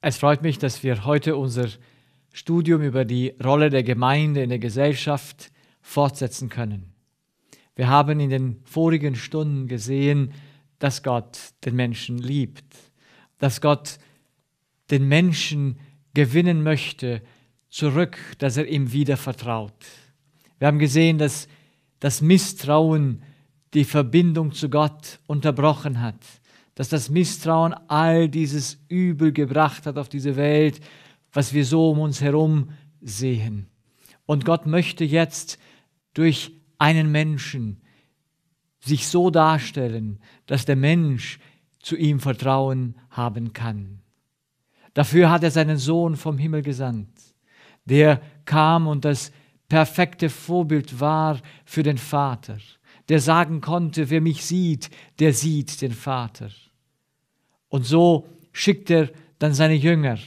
Es freut mich, dass wir heute unser Studium über die Rolle der Gemeinde in der Gesellschaft fortsetzen können. Wir haben in den vorigen Stunden gesehen, dass Gott den Menschen liebt, dass Gott den Menschen gewinnen möchte zurück, dass er ihm wieder vertraut. Wir haben gesehen, dass das Misstrauen die Verbindung zu Gott unterbrochen hat, dass das Misstrauen all dieses Übel gebracht hat auf diese Welt, was wir so um uns herum sehen. Und Gott möchte jetzt durch einen Menschen sich so darstellen, dass der Mensch zu ihm Vertrauen haben kann. Dafür hat er seinen Sohn vom Himmel gesandt, der kam und das perfekte Vorbild war für den Vater, der sagen konnte, wer mich sieht, der sieht den Vater. Und so schickt er dann seine Jünger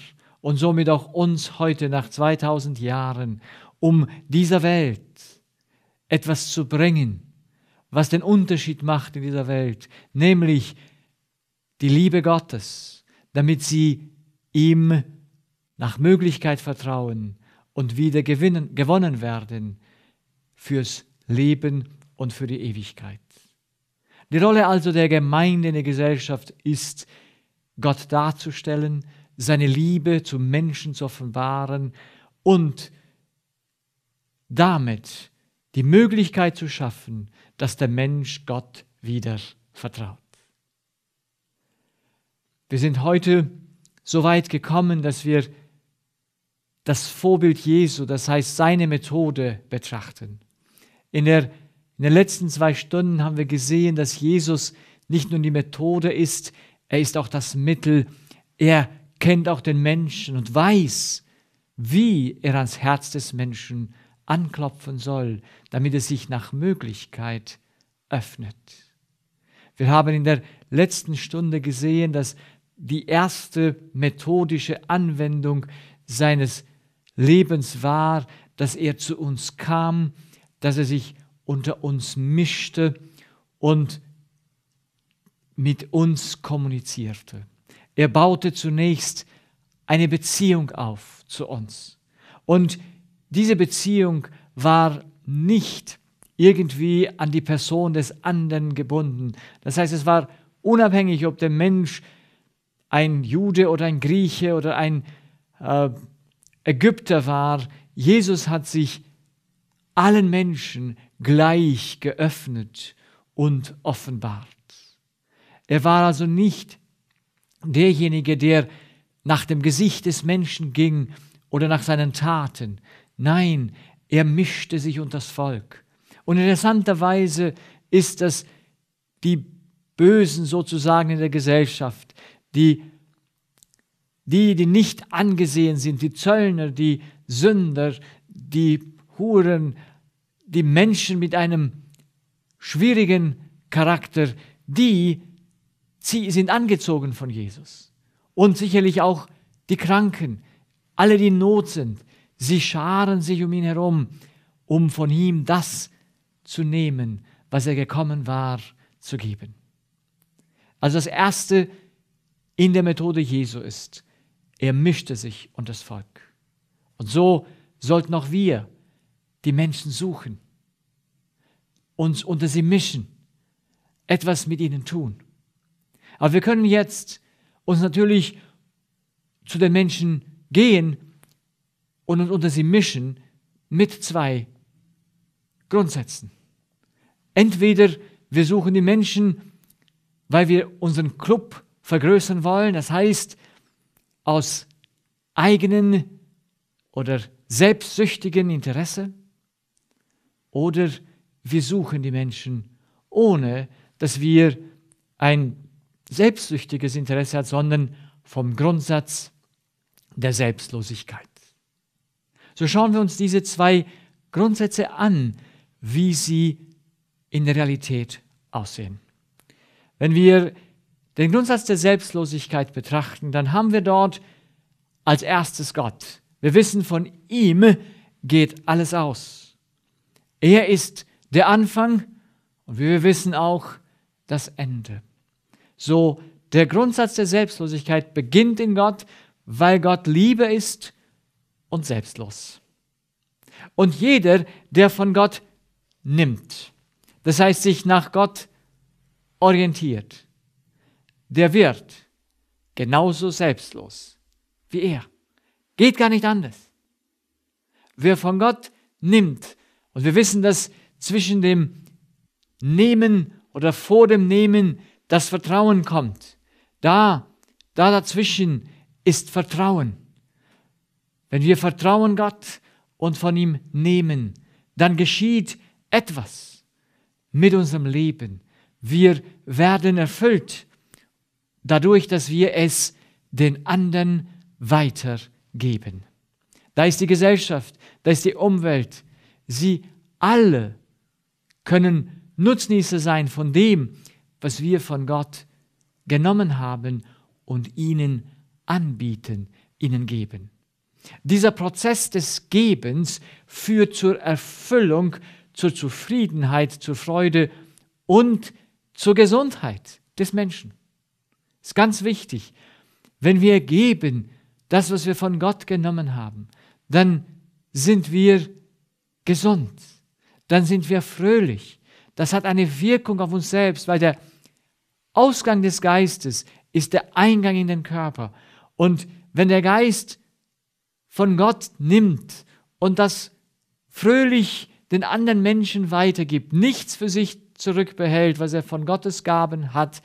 und somit auch uns heute nach 2000 Jahren, um dieser Welt etwas zu bringen, was den Unterschied macht in dieser Welt, nämlich die Liebe Gottes, damit sie ihm nach Möglichkeit vertrauen und wieder gewinnen, gewonnen werden fürs Leben und für die Ewigkeit. Die Rolle also der Gemeinde in der Gesellschaft ist, Gott darzustellen, seine Liebe zum Menschen zu offenbaren und damit die Möglichkeit zu schaffen, dass der Mensch Gott wieder vertraut. Wir sind heute so weit gekommen, dass wir das Vorbild Jesu, das heißt seine Methode, betrachten. In, der, in den letzten zwei Stunden haben wir gesehen, dass Jesus nicht nur die Methode ist, er ist auch das Mittel. Er kennt auch den Menschen und weiß, wie er ans Herz des Menschen anklopfen soll, damit es sich nach Möglichkeit öffnet. Wir haben in der letzten Stunde gesehen, dass die erste methodische Anwendung seines Lebens war, dass er zu uns kam, dass er sich unter uns mischte und mit uns kommunizierte. Er baute zunächst eine Beziehung auf zu uns. Und diese Beziehung war nicht irgendwie an die Person des anderen gebunden. Das heißt, es war unabhängig, ob der Mensch ein Jude oder ein Grieche oder ein äh, Ägypter war. Jesus hat sich allen Menschen gleich geöffnet und offenbart. Er war also nicht derjenige, der nach dem Gesicht des Menschen ging oder nach seinen Taten. Nein, er mischte sich unter das Volk. Und interessanterweise ist das die Bösen sozusagen in der Gesellschaft, die, die, die nicht angesehen sind, die Zöllner, die Sünder, die Huren, die Menschen mit einem schwierigen Charakter, die sie sind angezogen von Jesus. Und sicherlich auch die Kranken, alle, die in Not sind. Sie scharen sich um ihn herum, um von ihm das zu nehmen, was er gekommen war, zu geben. Also das Erste in der Methode Jesu ist, er mischte sich unter das Volk. Und so sollten auch wir die Menschen suchen, uns unter sie mischen, etwas mit ihnen tun. Aber wir können jetzt uns natürlich zu den Menschen gehen und uns unter sie mischen mit zwei Grundsätzen. Entweder wir suchen die Menschen, weil wir unseren Club vergrößern wollen, das heißt aus eigenen oder selbstsüchtigen Interesse, oder wir suchen die Menschen, ohne dass wir ein selbstsüchtiges Interesse hat, sondern vom Grundsatz der Selbstlosigkeit. So schauen wir uns diese zwei Grundsätze an, wie sie in der Realität aussehen. Wenn wir den Grundsatz der Selbstlosigkeit betrachten, dann haben wir dort als erstes Gott. Wir wissen, von ihm geht alles aus. Er ist der Anfang und wir wissen auch das Ende. So, der Grundsatz der Selbstlosigkeit beginnt in Gott, weil Gott Liebe ist und selbstlos. Und jeder, der von Gott nimmt, das heißt sich nach Gott orientiert, der wird genauso selbstlos wie er. Geht gar nicht anders. Wer von Gott nimmt, und wir wissen, dass zwischen dem Nehmen oder vor dem Nehmen das Vertrauen kommt. Da, da dazwischen ist Vertrauen. Wenn wir vertrauen Gott und von ihm nehmen, dann geschieht etwas mit unserem Leben. Wir werden erfüllt dadurch, dass wir es den anderen weitergeben. Da ist die Gesellschaft, da ist die Umwelt. Sie alle können Nutznießer sein von dem, was wir von Gott genommen haben und ihnen anbieten, ihnen geben. Dieser Prozess des Gebens führt zur Erfüllung, zur Zufriedenheit, zur Freude und zur Gesundheit des Menschen. Ist ganz wichtig. Wenn wir geben, das, was wir von Gott genommen haben, dann sind wir gesund, dann sind wir fröhlich. Das hat eine Wirkung auf uns selbst, weil der Ausgang des Geistes ist der Eingang in den Körper. Und wenn der Geist von Gott nimmt und das fröhlich den anderen Menschen weitergibt, nichts für sich zurückbehält, was er von Gottes Gaben hat,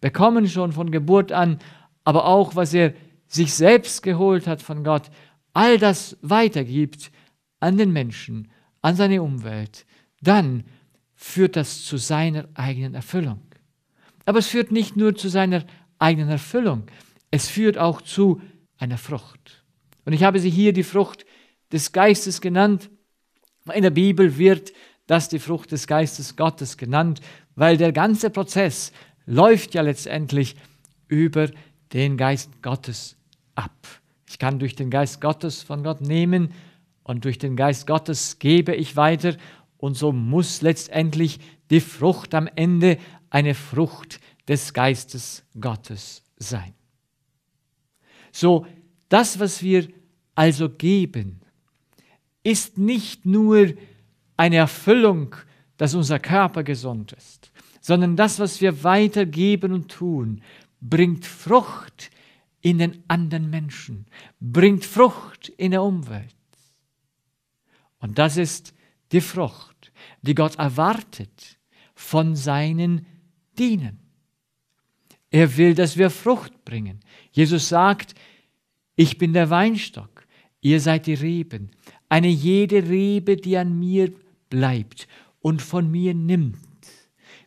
bekommen schon von Geburt an, aber auch was er sich selbst geholt hat von Gott, all das weitergibt an den Menschen, an seine Umwelt, dann führt das zu seiner eigenen Erfüllung. Aber es führt nicht nur zu seiner eigenen Erfüllung, es führt auch zu einer Frucht. Und ich habe sie hier die Frucht des Geistes genannt. In der Bibel wird das die Frucht des Geistes Gottes genannt, weil der ganze Prozess läuft ja letztendlich über den Geist Gottes ab. Ich kann durch den Geist Gottes von Gott nehmen und durch den Geist Gottes gebe ich weiter und so muss letztendlich die Frucht am Ende eine Frucht des Geistes Gottes sein. So, das, was wir also geben, ist nicht nur eine Erfüllung, dass unser Körper gesund ist, sondern das, was wir weitergeben und tun, bringt Frucht in den anderen Menschen, bringt Frucht in der Umwelt. Und das ist die Frucht, die Gott erwartet von seinen Dienern. Er will, dass wir Frucht bringen. Jesus sagt, ich bin der Weinstock, ihr seid die Reben. Eine jede Rebe, die an mir bleibt und von mir nimmt,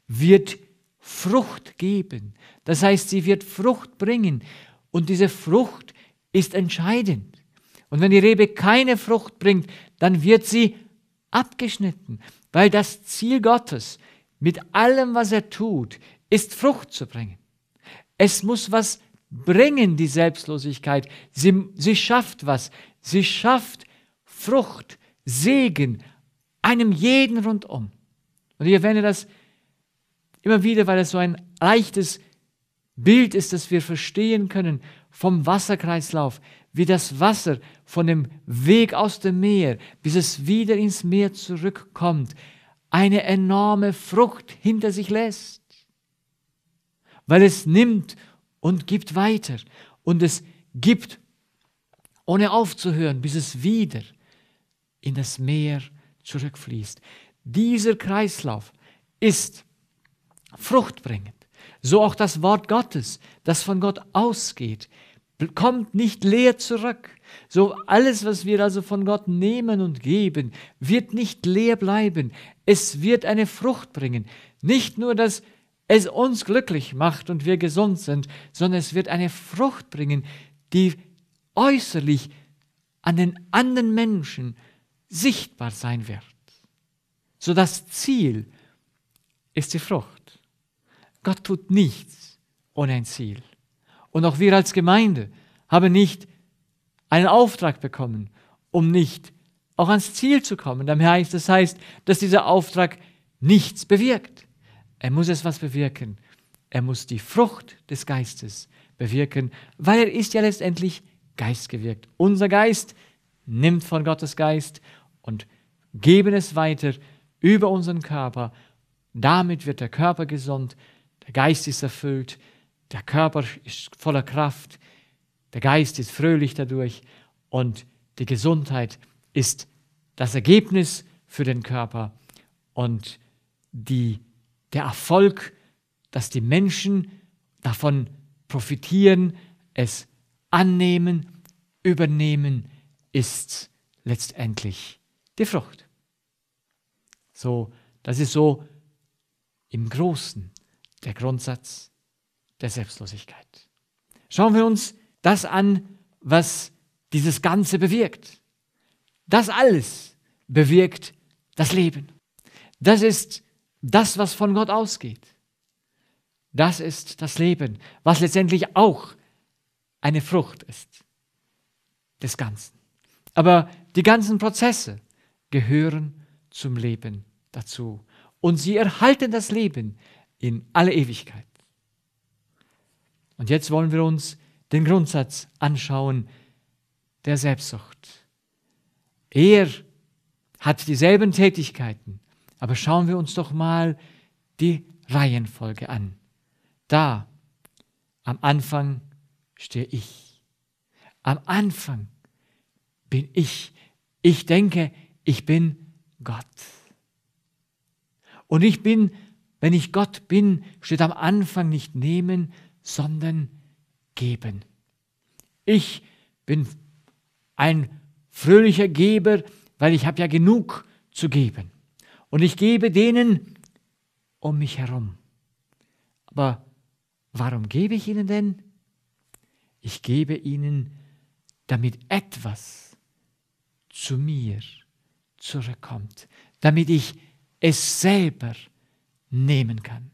wird Frucht geben. Das heißt, sie wird Frucht bringen. Und diese Frucht ist entscheidend. Und wenn die Rebe keine Frucht bringt, dann wird sie abgeschnitten, weil das Ziel Gottes mit allem, was er tut, ist Frucht zu bringen. Es muss was bringen, die Selbstlosigkeit. Sie, sie schafft was. Sie schafft Frucht, Segen, einem jeden rundum. Und ich erwähne das immer wieder, weil es so ein leichtes Bild ist, das wir verstehen können vom Wasserkreislauf, wie das Wasser von dem Weg aus dem Meer, bis es wieder ins Meer zurückkommt, eine enorme Frucht hinter sich lässt. Weil es nimmt und gibt weiter. Und es gibt, ohne aufzuhören, bis es wieder in das Meer zurückfließt. Dieser Kreislauf ist fruchtbringend. So auch das Wort Gottes, das von Gott ausgeht, kommt nicht leer zurück. So alles, was wir also von Gott nehmen und geben, wird nicht leer bleiben. Es wird eine Frucht bringen. Nicht nur, dass es uns glücklich macht und wir gesund sind, sondern es wird eine Frucht bringen, die äußerlich an den anderen Menschen sichtbar sein wird. So das Ziel ist die Frucht. Gott tut nichts ohne ein Ziel. Und auch wir als Gemeinde haben nicht einen Auftrag bekommen, um nicht auch ans Ziel zu kommen. Das heißt, dass dieser Auftrag nichts bewirkt. Er muss es was bewirken. Er muss die Frucht des Geistes bewirken, weil er ist ja letztendlich Geist gewirkt. Unser Geist nimmt von Gottes Geist und geben es weiter über unseren Körper. Damit wird der Körper gesund, der Geist ist erfüllt, der Körper ist voller Kraft, der Geist ist fröhlich dadurch und die Gesundheit ist das Ergebnis für den Körper und die, der Erfolg, dass die Menschen davon profitieren, es annehmen, übernehmen, ist letztendlich die Frucht. So, das ist so im Großen der Grundsatz der Selbstlosigkeit. Schauen wir uns das an, was dieses Ganze bewirkt. Das alles bewirkt das Leben. Das ist das, was von Gott ausgeht. Das ist das Leben, was letztendlich auch eine Frucht ist des Ganzen. Aber die ganzen Prozesse gehören zum Leben dazu. Und sie erhalten das Leben in alle Ewigkeit. Und jetzt wollen wir uns den Grundsatz anschauen der Selbstsucht. Er hat dieselben Tätigkeiten, aber schauen wir uns doch mal die Reihenfolge an. Da, am Anfang stehe ich. Am Anfang bin ich. Ich denke, ich bin Gott. Und ich bin, wenn ich Gott bin, steht am Anfang nicht nehmen, sondern geben. Ich bin ein fröhlicher Geber, weil ich habe ja genug zu geben. Und ich gebe denen um mich herum. Aber warum gebe ich ihnen denn? Ich gebe ihnen, damit etwas zu mir zurückkommt, damit ich es selber nehmen kann.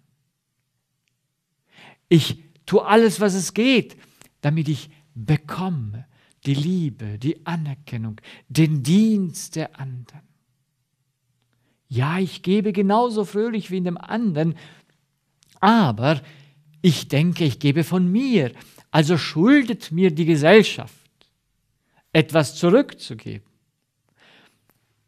Ich tue alles, was es geht, damit ich bekomme die Liebe, die Anerkennung, den Dienst der anderen. Ja, ich gebe genauso fröhlich wie in dem anderen, aber ich denke, ich gebe von mir, also schuldet mir die Gesellschaft, etwas zurückzugeben.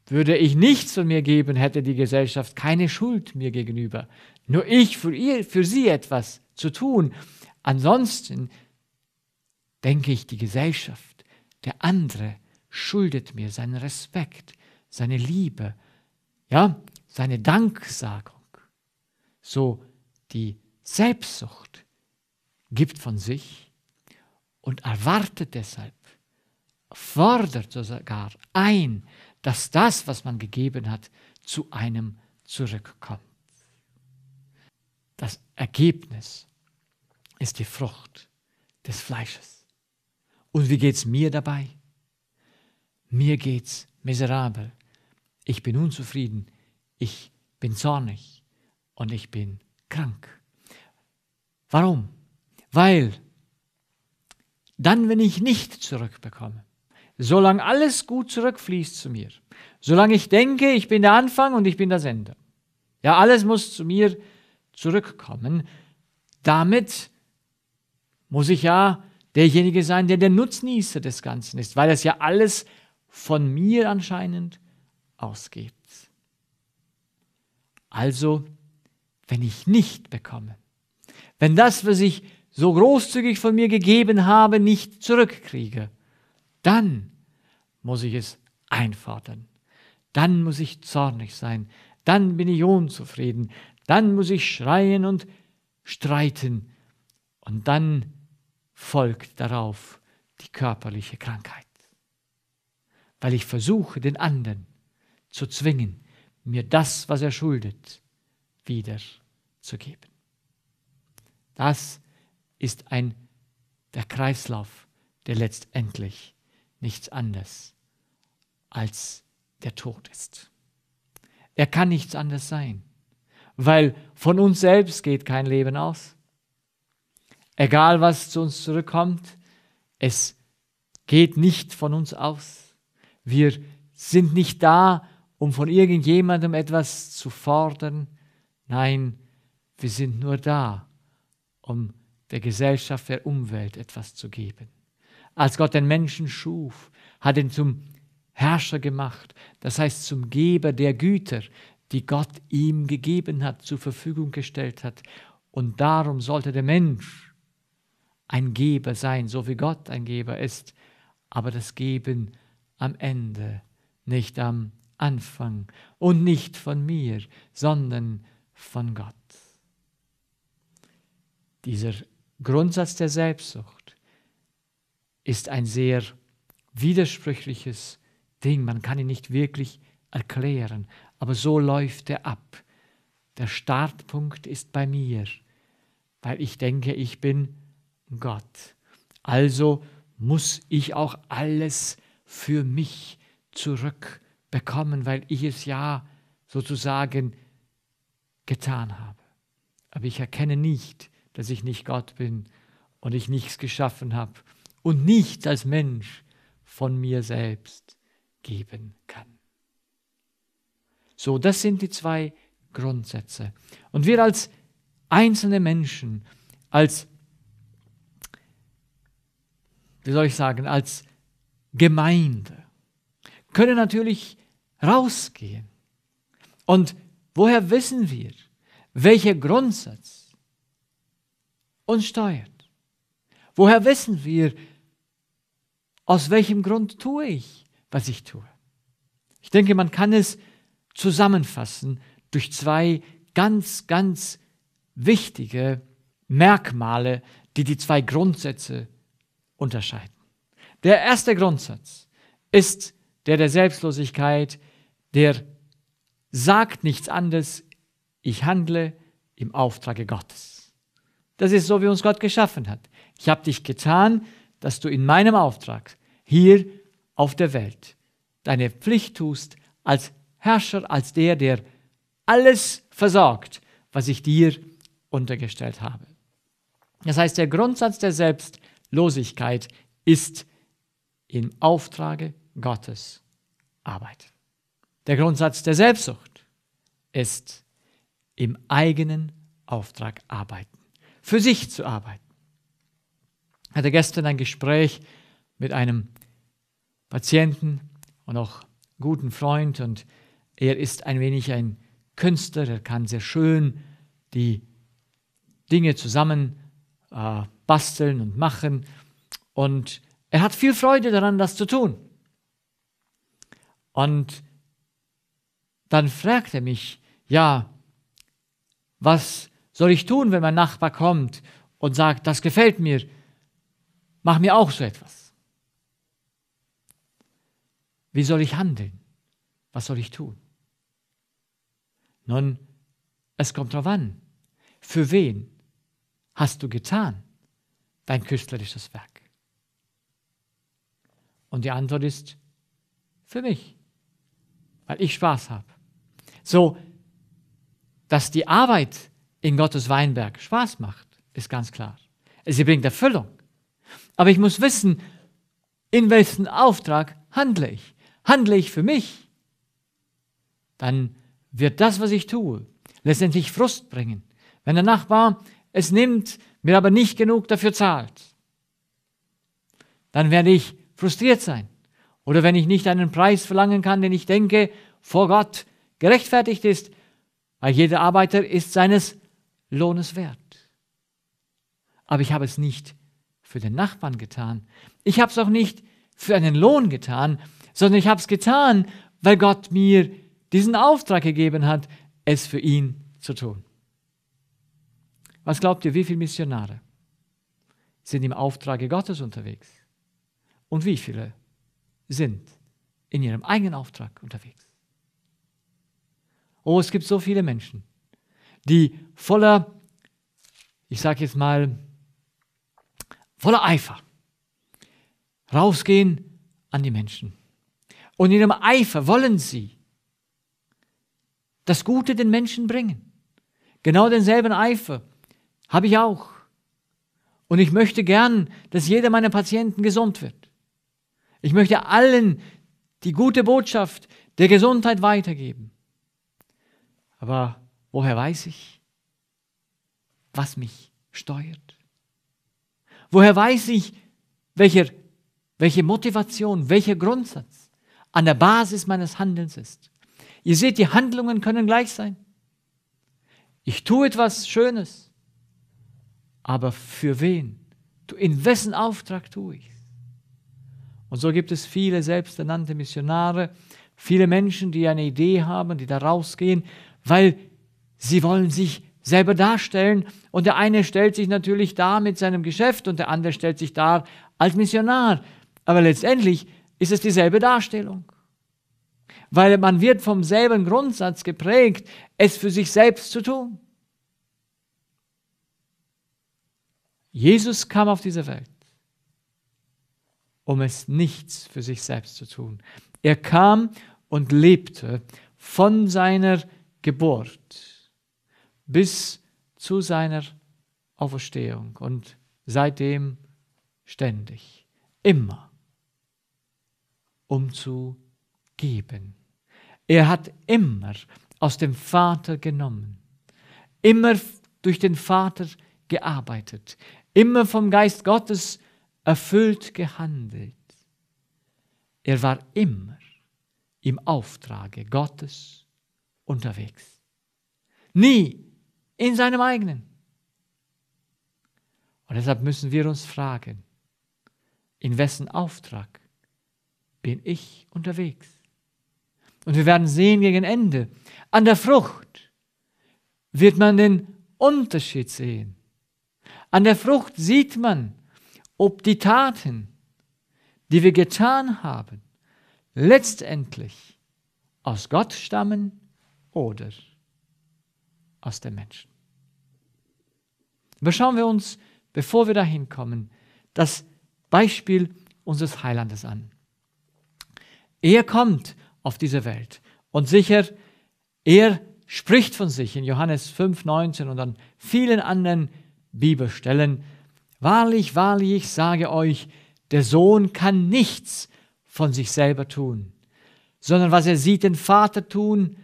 Würde ich nichts von mir geben, hätte die Gesellschaft keine Schuld mir gegenüber. Nur ich für, ihr, für sie etwas zu tun. Ansonsten denke ich, die Gesellschaft, der andere, schuldet mir seinen Respekt, seine Liebe, ja, seine Danksagung. So die Selbstsucht gibt von sich und erwartet deshalb, fordert sogar ein, dass das, was man gegeben hat, zu einem zurückkommt. Das Ergebnis ist die Frucht des Fleisches. Und wie geht es mir dabei? Mir geht's miserabel. Ich bin unzufrieden. Ich bin zornig. Und ich bin krank. Warum? Weil dann, wenn ich nicht zurückbekomme, solange alles gut zurückfließt zu mir, solange ich denke, ich bin der Anfang und ich bin das Ende, ja, alles muss zu mir zurückkommen, damit muss ich ja derjenige sein, der der Nutznießer des Ganzen ist, weil es ja alles von mir anscheinend ausgeht. Also, wenn ich nicht bekomme, wenn das, was ich so großzügig von mir gegeben habe, nicht zurückkriege, dann muss ich es einfordern. Dann muss ich zornig sein. Dann bin ich unzufrieden. Dann muss ich schreien und streiten. Und dann folgt darauf die körperliche Krankheit. Weil ich versuche, den anderen zu zwingen, mir das, was er schuldet, wieder zu geben. Das ist ein der Kreislauf, der letztendlich nichts anderes als der Tod ist. Er kann nichts anderes sein, weil von uns selbst geht kein Leben aus. Egal was zu uns zurückkommt, es geht nicht von uns aus. Wir sind nicht da, um von irgendjemandem etwas zu fordern. Nein, wir sind nur da, um der Gesellschaft, der Umwelt etwas zu geben. Als Gott den Menschen schuf, hat ihn zum Herrscher gemacht, das heißt zum Geber der Güter, die Gott ihm gegeben hat, zur Verfügung gestellt hat. Und darum sollte der Mensch ein Geber sein, so wie Gott ein Geber ist, aber das Geben am Ende, nicht am Anfang und nicht von mir, sondern von Gott. Dieser Grundsatz der Selbstsucht ist ein sehr widersprüchliches Ding. Man kann ihn nicht wirklich erklären, aber so läuft er ab. Der Startpunkt ist bei mir, weil ich denke, ich bin Gott. Also muss ich auch alles für mich zurückbekommen, weil ich es ja sozusagen getan habe. Aber ich erkenne nicht, dass ich nicht Gott bin und ich nichts geschaffen habe und nichts als Mensch von mir selbst geben kann. So, das sind die zwei Grundsätze. Und wir als einzelne Menschen, als, wie soll ich sagen, als Gemeinde, können natürlich rausgehen. Und woher wissen wir, welcher Grundsatz uns steuert? Woher wissen wir, aus welchem Grund tue ich, was ich tue? Ich denke, man kann es zusammenfassen durch zwei ganz, ganz wichtige Merkmale, die die zwei Grundsätze unterscheiden. Der erste Grundsatz ist der der Selbstlosigkeit, der sagt nichts anderes, ich handle im Auftrage Gottes. Das ist so, wie uns Gott geschaffen hat. Ich habe dich getan, dass du in meinem Auftrag hier auf der Welt deine Pflicht tust als Herrscher, als der, der alles versorgt, was ich dir untergestellt habe. Das heißt, der Grundsatz der Selbstlosigkeit ist im Auftrage Gottes Arbeit. Der Grundsatz der Selbstsucht ist im eigenen Auftrag arbeiten, für sich zu arbeiten. Ich hatte gestern ein Gespräch mit einem Patienten und auch guten Freund und er ist ein wenig ein Künstler, er kann sehr schön die Dinge zusammen äh, basteln und machen und er hat viel Freude daran, das zu tun. Und dann fragt er mich, ja, was soll ich tun, wenn mein Nachbar kommt und sagt, das gefällt mir, mach mir auch so etwas. Wie soll ich handeln? Was soll ich tun? Nun, es kommt darauf an, für wen hast du getan dein künstlerisches Werk? Und die Antwort ist für mich, weil ich Spaß habe. So, dass die Arbeit in Gottes Weinberg Spaß macht, ist ganz klar. Sie bringt Erfüllung. Aber ich muss wissen, in welchem Auftrag handle ich. Handle ich für mich? Dann wird das, was ich tue, letztendlich Frust bringen. Wenn der Nachbar es nimmt, mir aber nicht genug dafür zahlt, dann werde ich frustriert sein. Oder wenn ich nicht einen Preis verlangen kann, den ich denke, vor Gott gerechtfertigt ist, weil jeder Arbeiter ist seines Lohnes wert. Aber ich habe es nicht für den Nachbarn getan. Ich habe es auch nicht für einen Lohn getan, sondern ich habe es getan, weil Gott mir diesen Auftrag gegeben hat, es für ihn zu tun. Was glaubt ihr, wie viele Missionare sind im Auftrage Gottes unterwegs? Und wie viele sind in ihrem eigenen Auftrag unterwegs? Oh, es gibt so viele Menschen, die voller, ich sage jetzt mal, voller Eifer rausgehen an die Menschen. Und in ihrem Eifer wollen sie das Gute den Menschen bringen. Genau denselben Eifer habe ich auch. Und ich möchte gern, dass jeder meiner Patienten gesund wird. Ich möchte allen die gute Botschaft der Gesundheit weitergeben. Aber woher weiß ich, was mich steuert? Woher weiß ich, welcher welche Motivation, welcher Grundsatz an der Basis meines Handelns ist. Ihr seht, die Handlungen können gleich sein. Ich tue etwas Schönes, aber für wen? In wessen Auftrag tue ich Und so gibt es viele selbsternannte Missionare, viele Menschen, die eine Idee haben, die da rausgehen, weil sie wollen sich selber darstellen. Und der eine stellt sich natürlich da mit seinem Geschäft und der andere stellt sich da als Missionar. Aber letztendlich ist es dieselbe Darstellung. Weil man wird vom selben Grundsatz geprägt, es für sich selbst zu tun. Jesus kam auf diese Welt, um es nichts für sich selbst zu tun. Er kam und lebte von seiner Geburt bis zu seiner Auferstehung und seitdem ständig, immer, um zu geben. Er hat immer aus dem Vater genommen, immer durch den Vater gearbeitet, immer vom Geist Gottes erfüllt gehandelt. Er war immer im Auftrage Gottes unterwegs. Nie in seinem eigenen. Und deshalb müssen wir uns fragen, in wessen Auftrag bin ich unterwegs? Und wir werden sehen gegen Ende, an der Frucht wird man den Unterschied sehen. An der Frucht sieht man, ob die Taten, die wir getan haben, letztendlich aus Gott stammen oder aus den Menschen. Aber schauen wir uns, bevor wir dahin kommen, das Beispiel unseres Heilandes an. Er kommt auf diese Welt und sicher, er spricht von sich in Johannes 5, 19 und an vielen anderen Bibelstellen. Wahrlich, wahrlich, ich sage euch, der Sohn kann nichts von sich selber tun, sondern was er sieht den Vater tun,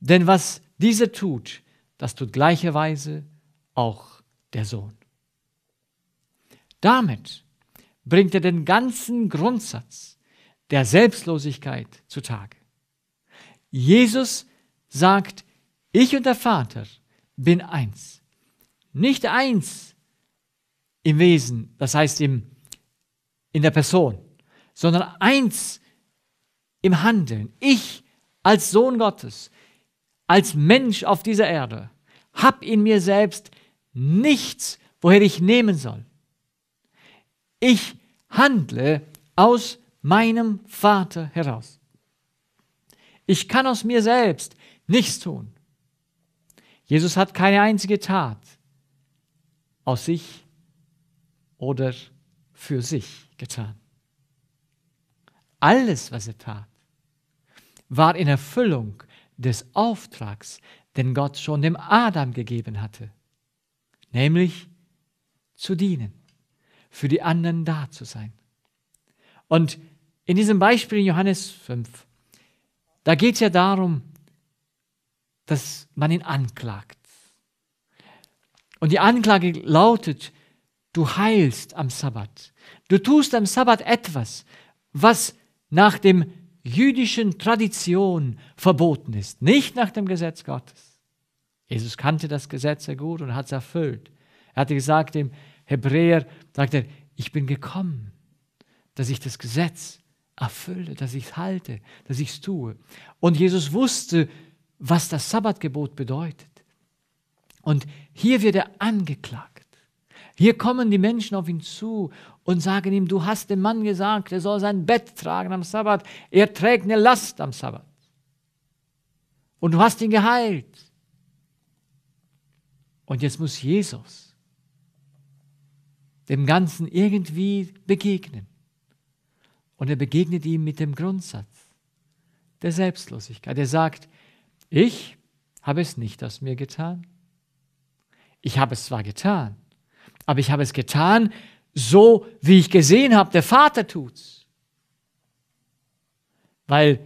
denn was dieser tut, das tut gleicherweise auch der Sohn. Damit bringt er den ganzen Grundsatz der Selbstlosigkeit zutage. Jesus sagt, ich und der Vater bin eins. Nicht eins im Wesen, das heißt im, in der Person, sondern eins im Handeln. Ich als Sohn Gottes, als Mensch auf dieser Erde, habe in mir selbst nichts, woher ich nehmen soll. Ich handle aus meinem Vater heraus. Ich kann aus mir selbst nichts tun. Jesus hat keine einzige Tat aus sich oder für sich getan. Alles, was er tat, war in Erfüllung des Auftrags, den Gott schon dem Adam gegeben hatte, nämlich zu dienen, für die anderen da zu sein. Und in diesem Beispiel in Johannes 5, da geht es ja darum, dass man ihn anklagt. Und die Anklage lautet, du heilst am Sabbat. Du tust am Sabbat etwas, was nach dem jüdischen Tradition verboten ist, nicht nach dem Gesetz Gottes. Jesus kannte das Gesetz sehr gut und hat es erfüllt. Er hatte gesagt dem Hebräer, sagt er, ich bin gekommen, dass ich das Gesetz erfülle, dass ich es halte, dass ich es tue. Und Jesus wusste, was das Sabbatgebot bedeutet. Und hier wird er angeklagt. Hier kommen die Menschen auf ihn zu und sagen ihm, du hast dem Mann gesagt, er soll sein Bett tragen am Sabbat. Er trägt eine Last am Sabbat. Und du hast ihn geheilt. Und jetzt muss Jesus dem Ganzen irgendwie begegnen. Und er begegnet ihm mit dem Grundsatz der Selbstlosigkeit. Er sagt, ich habe es nicht aus mir getan. Ich habe es zwar getan, aber ich habe es getan, so wie ich gesehen habe, der Vater tut's. Weil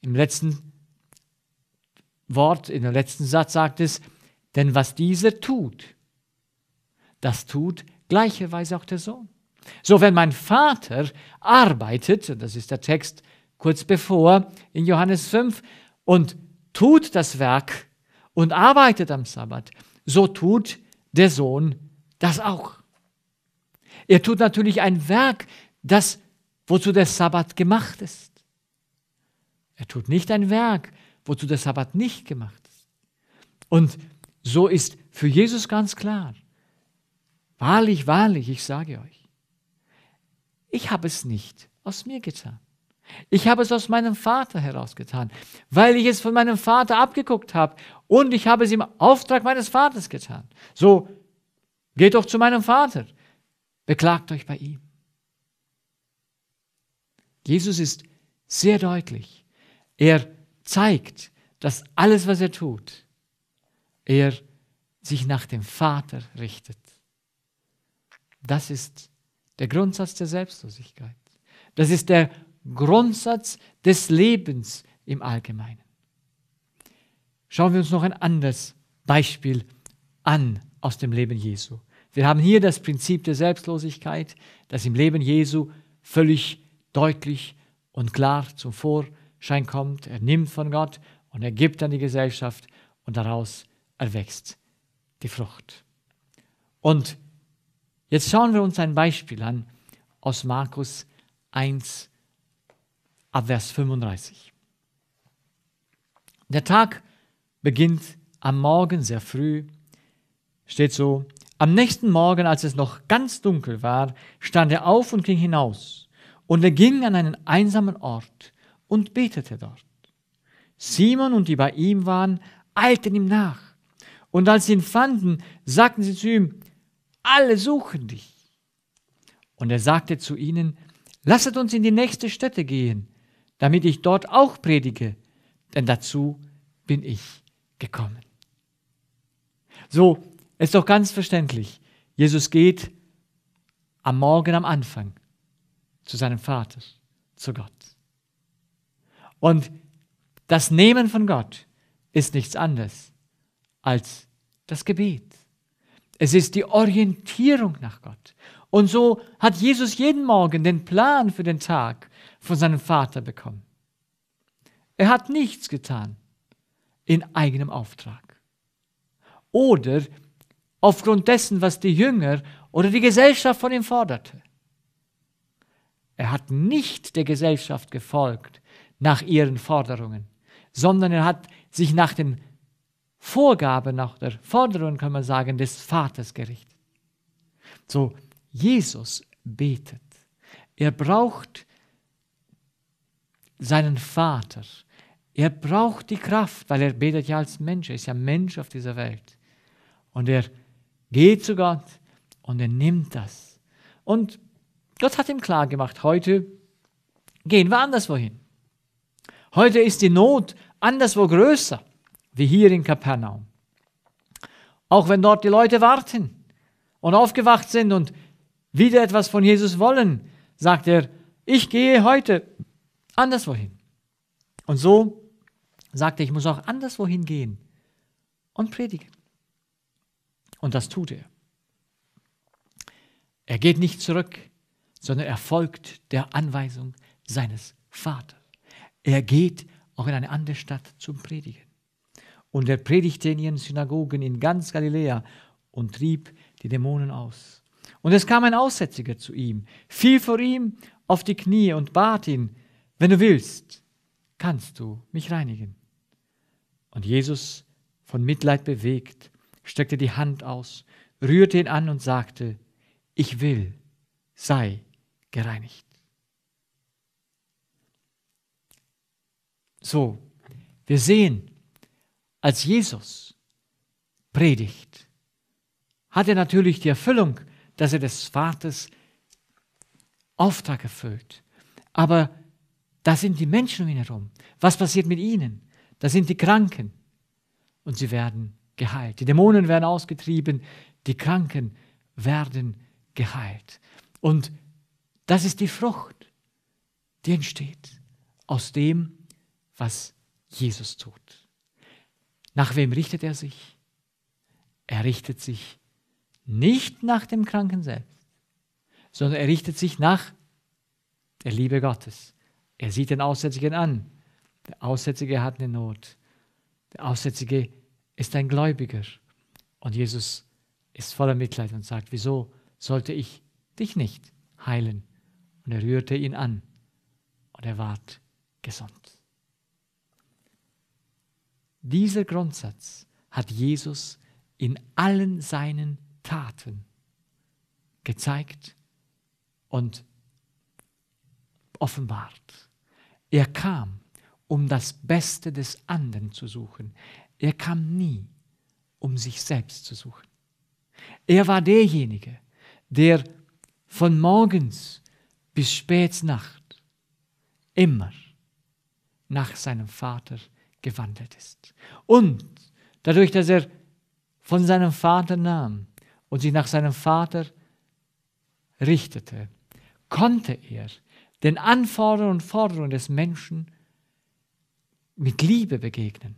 im letzten Wort, in dem letzten Satz sagt es, denn was dieser tut, das tut gleicherweise auch der Sohn. So, wenn mein Vater arbeitet, das ist der Text kurz bevor in Johannes 5, und tut das Werk und arbeitet am Sabbat, so tut der Sohn das auch. Er tut natürlich ein Werk, das wozu der Sabbat gemacht ist. Er tut nicht ein Werk, wozu der Sabbat nicht gemacht ist. Und so ist für Jesus ganz klar, wahrlich, wahrlich, ich sage euch, ich habe es nicht aus mir getan. Ich habe es aus meinem Vater herausgetan, weil ich es von meinem Vater abgeguckt habe und ich habe es im Auftrag meines Vaters getan. So, geht doch zu meinem Vater, beklagt euch bei ihm. Jesus ist sehr deutlich. Er zeigt, dass alles, was er tut, er sich nach dem Vater richtet. Das ist der Grundsatz der Selbstlosigkeit. Das ist der Grundsatz des Lebens im Allgemeinen. Schauen wir uns noch ein anderes Beispiel an aus dem Leben Jesu. Wir haben hier das Prinzip der Selbstlosigkeit, das im Leben Jesu völlig deutlich und klar zum Vorschein kommt. Er nimmt von Gott und er gibt an die Gesellschaft und daraus erwächst die Frucht. Und jetzt schauen wir uns ein Beispiel an aus Markus 1 ab Vers 35. Der Tag beginnt am Morgen sehr früh, steht so, am nächsten Morgen, als es noch ganz dunkel war, stand er auf und ging hinaus, und er ging an einen einsamen Ort und betete dort. Simon und die bei ihm waren, eilten ihm nach, und als sie ihn fanden, sagten sie zu ihm, alle suchen dich. Und er sagte zu ihnen, lasset uns in die nächste Stätte gehen, damit ich dort auch predige, denn dazu bin ich gekommen. So ist doch ganz verständlich. Jesus geht am Morgen am Anfang zu seinem Vater, zu Gott. Und das Nehmen von Gott ist nichts anderes als das Gebet. Es ist die Orientierung nach Gott. Und so hat Jesus jeden Morgen den Plan für den Tag von seinem Vater bekommen. Er hat nichts getan in eigenem Auftrag. Oder aufgrund dessen, was die Jünger oder die Gesellschaft von ihm forderte. Er hat nicht der Gesellschaft gefolgt nach ihren Forderungen, sondern er hat sich nach den Vorgaben, nach der Forderung, kann man sagen, des Vaters gerichtet. So, Jesus betet. Er braucht seinen Vater. Er braucht die Kraft, weil er betet ja als Mensch. Er ist ja Mensch auf dieser Welt. Und er geht zu Gott und er nimmt das. Und Gott hat ihm klar gemacht, heute gehen wir anderswohin. Heute ist die Not anderswo größer, wie hier in Kapernaum. Auch wenn dort die Leute warten und aufgewacht sind und wieder etwas von Jesus wollen, sagt er, ich gehe heute anderswohin. Und so sagt er, ich muss auch anderswohin gehen und predigen. Und das tut er. Er geht nicht zurück, sondern er folgt der Anweisung seines Vaters. Er geht auch in eine andere Stadt zum Predigen. Und er predigte in ihren Synagogen in ganz Galiläa und trieb die Dämonen aus. Und es kam ein Aussätziger zu ihm, fiel vor ihm auf die Knie und bat ihn, wenn du willst, kannst du mich reinigen. Und Jesus, von Mitleid bewegt, streckte die Hand aus, rührte ihn an und sagte, ich will, sei gereinigt. So, wir sehen, als Jesus predigt, hat er natürlich die Erfüllung, dass er des Vaters Auftrag erfüllt. Aber da sind die Menschen um ihn herum. Was passiert mit ihnen? Da sind die Kranken und sie werden geheilt. Die Dämonen werden ausgetrieben, die Kranken werden geheilt. Und das ist die Frucht, die entsteht aus dem, was Jesus tut. Nach wem richtet er sich? Er richtet sich nicht nach dem Kranken selbst, sondern er richtet sich nach der Liebe Gottes. Er sieht den Aussätzigen an. Der Aussätzige hat eine Not. Der Aussätzige ist ein Gläubiger. Und Jesus ist voller Mitleid und sagt, wieso sollte ich dich nicht heilen? Und er rührte ihn an und er ward gesund. Dieser Grundsatz hat Jesus in allen seinen Taten gezeigt und offenbart. Er kam, um das Beste des anderen zu suchen. Er kam nie, um sich selbst zu suchen. Er war derjenige, der von morgens bis spät Nacht immer nach seinem Vater gewandelt ist. Und dadurch, dass er von seinem Vater nahm und sich nach seinem Vater richtete, konnte er den Anforderungen und Forderungen des Menschen mit Liebe begegnen.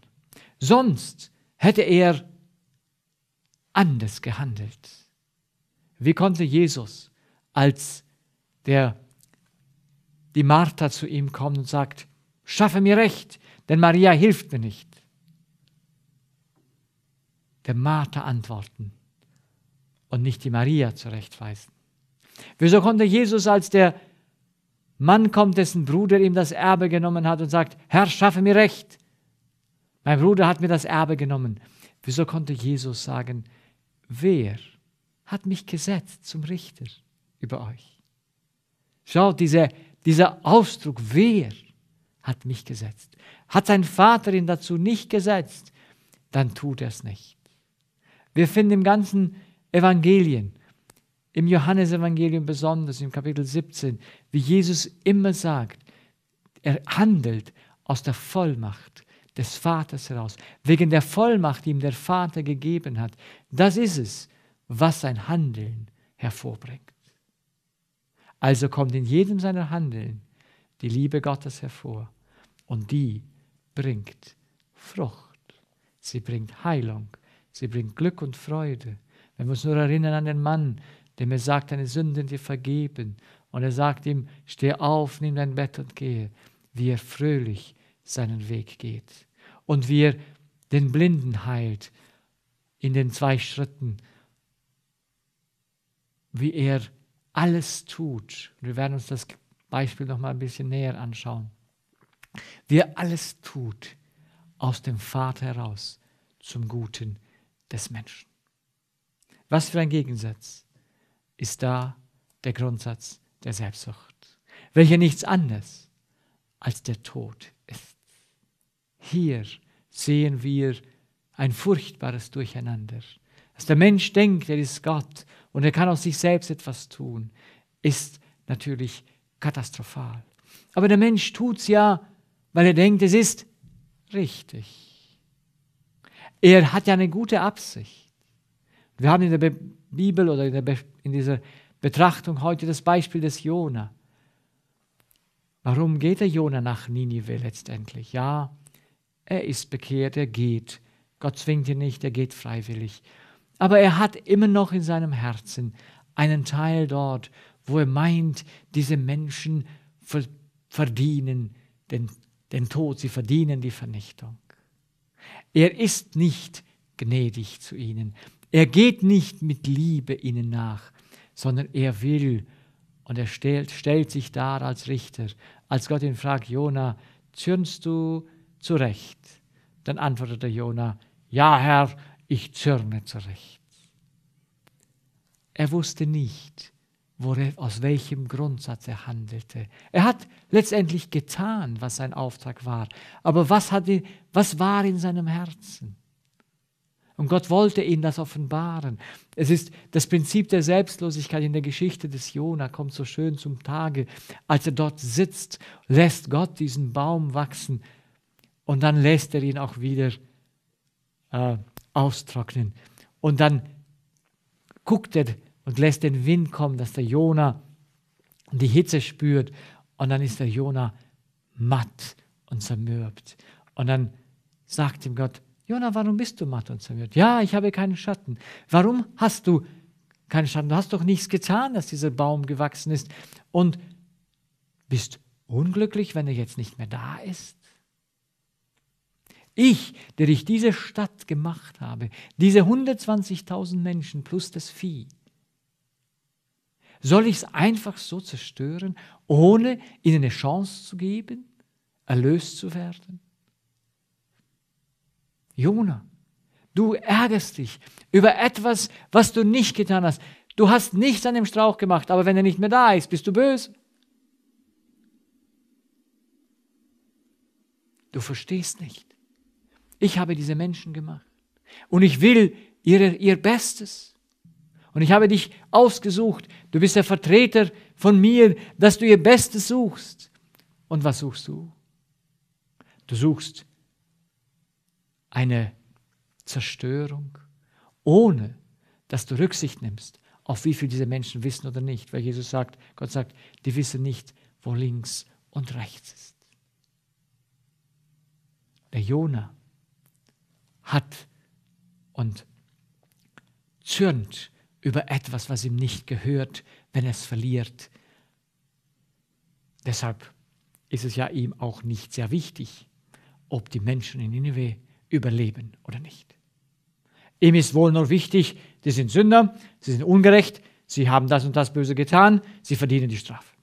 Sonst hätte er anders gehandelt. Wie konnte Jesus, als der, die Martha zu ihm kommt und sagt, schaffe mir recht, denn Maria hilft mir nicht, der Martha antworten und nicht die Maria zurechtweisen? Wieso konnte Jesus, als der Mann kommt, dessen Bruder ihm das Erbe genommen hat und sagt, Herr, schaffe mir recht, mein Bruder hat mir das Erbe genommen. Wieso konnte Jesus sagen, wer hat mich gesetzt zum Richter über euch? Schaut, diese, dieser Ausdruck, wer hat mich gesetzt? Hat sein Vater ihn dazu nicht gesetzt, dann tut er es nicht. Wir finden im ganzen Evangelien, im Johannesevangelium besonders, im Kapitel 17, wie Jesus immer sagt, er handelt aus der Vollmacht des Vaters heraus, wegen der Vollmacht, die ihm der Vater gegeben hat. Das ist es, was sein Handeln hervorbringt. Also kommt in jedem seiner Handeln die Liebe Gottes hervor und die bringt Frucht. Sie bringt Heilung. Sie bringt Glück und Freude. Wenn wir uns nur erinnern an den Mann, dem er sagt, deine Sünden dir vergeben. Und er sagt ihm, steh auf, nimm dein Bett und gehe. Wie er fröhlich seinen Weg geht. Und wie er den Blinden heilt in den zwei Schritten. Wie er alles tut. Wir werden uns das Beispiel noch mal ein bisschen näher anschauen. Wie er alles tut aus dem Vater heraus zum Guten des Menschen. Was für ein Gegensatz ist da der Grundsatz der Selbstsucht, welcher nichts anderes als der Tod ist. Hier sehen wir ein furchtbares Durcheinander. Dass der Mensch denkt, er ist Gott und er kann aus sich selbst etwas tun, ist natürlich katastrophal. Aber der Mensch tut es ja, weil er denkt, es ist richtig. Er hat ja eine gute Absicht. Wir haben in der Bibel oder in, der, in dieser Betrachtung heute das Beispiel des Jona. Warum geht der Jona nach Ninive letztendlich? Ja, er ist bekehrt, er geht. Gott zwingt ihn nicht, er geht freiwillig. Aber er hat immer noch in seinem Herzen einen Teil dort, wo er meint, diese Menschen verdienen den, den Tod, sie verdienen die Vernichtung. Er ist nicht gnädig zu ihnen. Er geht nicht mit Liebe ihnen nach, sondern er will und er stellt, stellt sich dar als Richter. Als Gott ihn fragt, Jona, zürnst du zurecht? Dann antwortete Jona, ja Herr, ich zürne zurecht. Er wusste nicht, er, aus welchem Grundsatz er handelte. Er hat letztendlich getan, was sein Auftrag war. Aber was, hatte, was war in seinem Herzen? Und Gott wollte ihnen das offenbaren. Es ist das Prinzip der Selbstlosigkeit in der Geschichte des Jona kommt so schön zum Tage. Als er dort sitzt, lässt Gott diesen Baum wachsen und dann lässt er ihn auch wieder äh, austrocknen. Und dann guckt er und lässt den Wind kommen, dass der Jona die Hitze spürt. Und dann ist der Jona matt und zermürbt. Und dann sagt ihm Gott, Jona, warum bist du matt und zermürbt? Ja, ich habe keinen Schatten. Warum hast du Keine Schaden. Du hast doch nichts getan, dass dieser Baum gewachsen ist. Und bist unglücklich, wenn er jetzt nicht mehr da ist? Ich, der ich diese Stadt gemacht habe, diese 120.000 Menschen plus das Vieh, soll ich es einfach so zerstören, ohne ihnen eine Chance zu geben, erlöst zu werden? Jona, du ärgerst dich über etwas, was du nicht getan hast. Du hast nichts an dem Strauch gemacht, aber wenn er nicht mehr da ist, bist du böse. Du verstehst nicht. Ich habe diese Menschen gemacht. Und ich will ihre, ihr Bestes. Und ich habe dich ausgesucht. Du bist der Vertreter von mir, dass du ihr Bestes suchst. Und was suchst du? Du suchst eine Zerstörung, ohne dass du Rücksicht nimmst, auf wie viel diese Menschen wissen oder nicht. Weil Jesus sagt, Gott sagt, die wissen nicht, wo links und rechts ist. Der Jona hat und zürnt über etwas, was ihm nicht gehört, wenn er es verliert. Deshalb ist es ja ihm auch nicht sehr wichtig, ob die Menschen in Nineveh überleben oder nicht. Ihm ist wohl nur wichtig, sie sind Sünder, sie sind ungerecht, sie haben das und das Böse getan, sie verdienen die Strafe.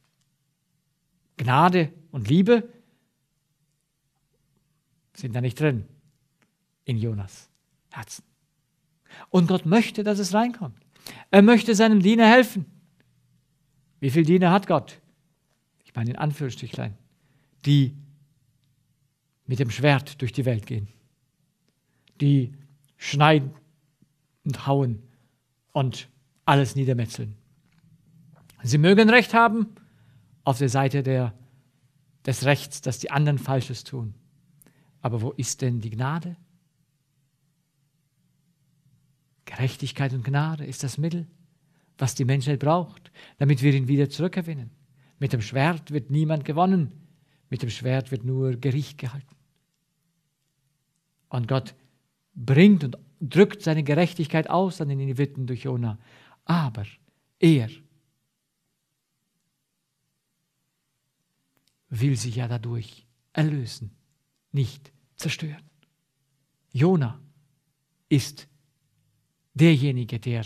Gnade und Liebe sind da nicht drin in Jonas Herzen. Und Gott möchte, dass es reinkommt. Er möchte seinem Diener helfen. Wie viele Diener hat Gott? Ich meine in Anführungsstrichlein, die mit dem Schwert durch die Welt gehen, die schneiden und hauen und alles niedermetzeln. Sie mögen Recht haben auf der Seite der, des Rechts, dass die anderen Falsches tun. Aber wo ist denn die Gnade? Gerechtigkeit und Gnade ist das Mittel, was die Menschheit braucht, damit wir ihn wieder zurückgewinnen. Mit dem Schwert wird niemand gewonnen, mit dem Schwert wird nur Gericht gehalten. Und Gott bringt und drückt seine Gerechtigkeit aus an den Nineviten durch Jona. Aber er will sich ja dadurch erlösen, nicht zerstören. Jona ist derjenige, der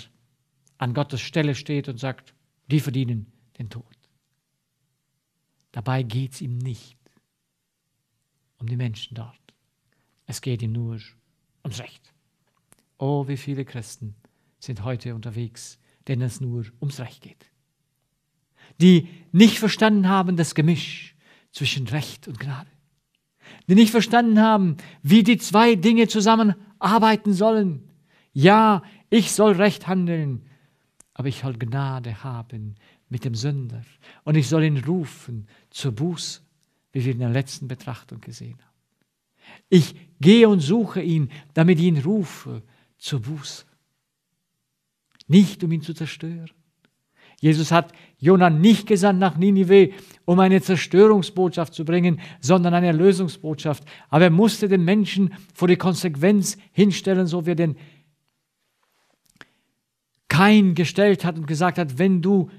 an Gottes Stelle steht und sagt, die verdienen den Tod. Dabei geht es ihm nicht um die Menschen dort. Es geht ihm nur ums Recht. Oh, wie viele Christen sind heute unterwegs, denen es nur ums Recht geht. Die nicht verstanden haben das Gemisch zwischen Recht und Gnade. Die nicht verstanden haben, wie die zwei Dinge zusammenarbeiten sollen. Ja, ich soll recht handeln, aber ich soll Gnade haben mit dem Sünder. Und ich soll ihn rufen zur Buße, wie wir in der letzten Betrachtung gesehen haben. Ich gehe und suche ihn, damit ich ihn rufe zur Buße. Nicht um ihn zu zerstören. Jesus hat Jonah nicht gesandt nach Ninive, um eine Zerstörungsbotschaft zu bringen, sondern eine Erlösungsbotschaft. Aber er musste den Menschen vor die Konsequenz hinstellen, so wie er den Kain gestellt hat und gesagt hat, wenn du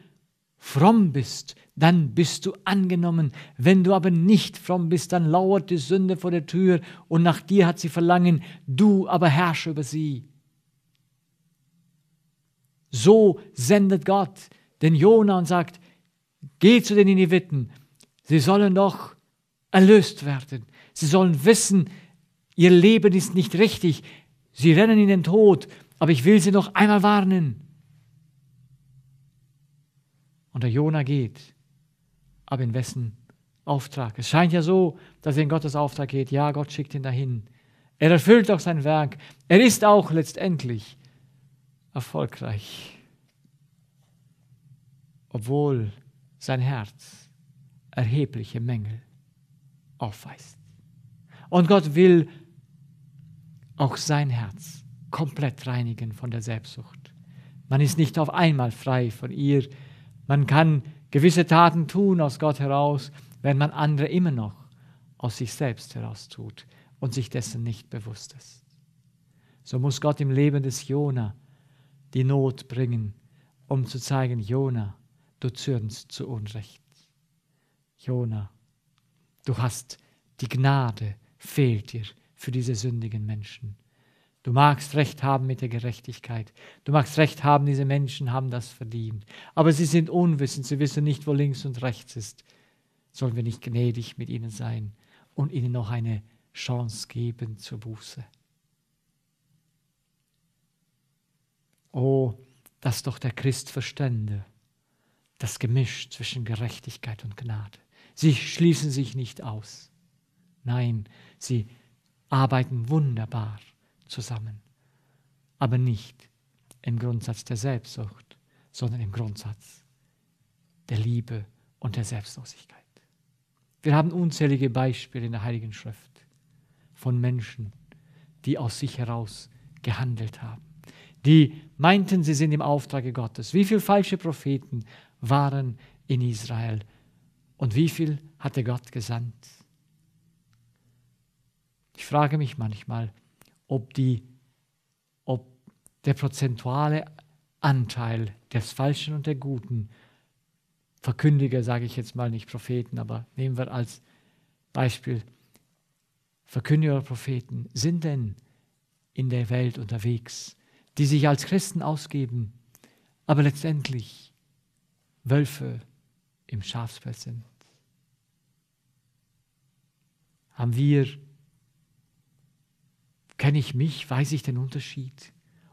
fromm bist, dann bist du angenommen. Wenn du aber nicht fromm bist, dann lauert die Sünde vor der Tür und nach dir hat sie Verlangen, du aber herrsche über sie. So sendet Gott den Jona und sagt, geh zu den Nineviten, sie sollen doch erlöst werden. Sie sollen wissen, ihr Leben ist nicht richtig. Sie rennen in den Tod aber ich will sie noch einmal warnen. Und der Jona geht, aber in wessen Auftrag? Es scheint ja so, dass er in Gottes Auftrag geht. Ja, Gott schickt ihn dahin. Er erfüllt auch sein Werk. Er ist auch letztendlich erfolgreich, obwohl sein Herz erhebliche Mängel aufweist. Und Gott will auch sein Herz komplett reinigen von der Selbstsucht. Man ist nicht auf einmal frei von ihr. Man kann gewisse Taten tun aus Gott heraus, wenn man andere immer noch aus sich selbst heraus tut und sich dessen nicht bewusst ist. So muss Gott im Leben des Jona die Not bringen um zu zeigen, Jona, du zürnst zu Unrecht. Jona, du hast die Gnade, fehlt dir für diese sündigen Menschen. Du magst recht haben mit der Gerechtigkeit. Du magst recht haben, diese Menschen haben das verdient. Aber sie sind unwissend, sie wissen nicht, wo links und rechts ist. Sollen wir nicht gnädig mit ihnen sein und ihnen noch eine Chance geben zur Buße? Oh, dass doch der Christ verstände, das Gemisch zwischen Gerechtigkeit und Gnade. Sie schließen sich nicht aus. Nein, sie arbeiten wunderbar zusammen. Aber nicht im Grundsatz der Selbstsucht, sondern im Grundsatz der Liebe und der Selbstlosigkeit. Wir haben unzählige Beispiele in der Heiligen Schrift von Menschen, die aus sich heraus gehandelt haben, die meinten, sie sind im Auftrage Gottes. Wie viele falsche Propheten waren in Israel und wie viel hatte Gott gesandt? Ich frage mich manchmal, ob, die, ob der prozentuale Anteil des Falschen und der Guten, Verkündiger sage ich jetzt mal nicht Propheten, aber nehmen wir als Beispiel Verkündiger oder Propheten, sind denn in der Welt unterwegs, die sich als Christen ausgeben, aber letztendlich Wölfe im Schafsfeld sind. Haben wir Kenne ich mich? Weiß ich den Unterschied?